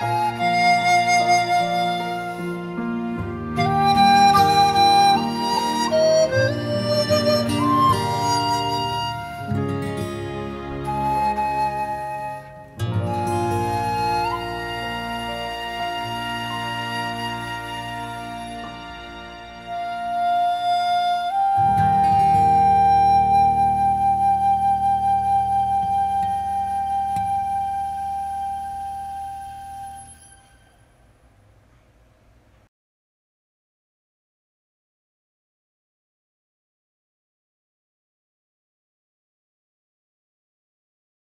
Música